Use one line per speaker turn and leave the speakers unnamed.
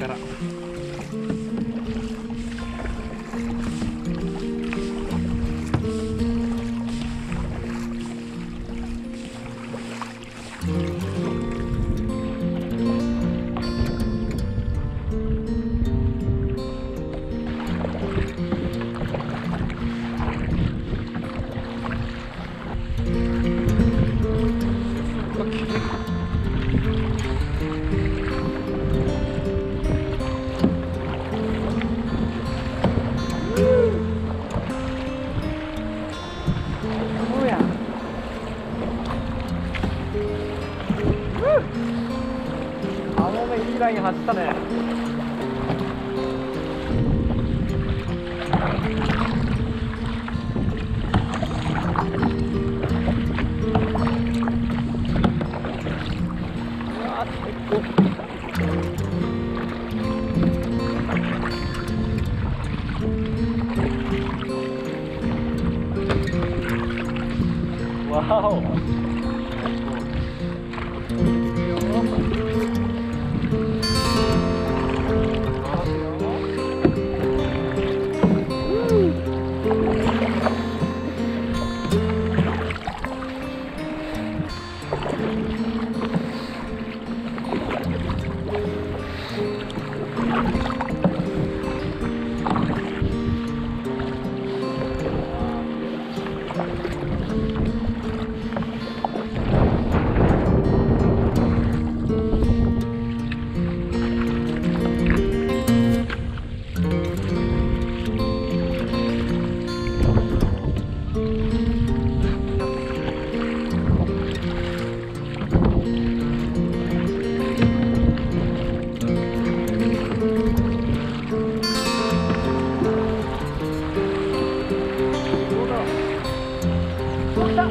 karaoke ライン走ったね。うわー最高わおどう风沙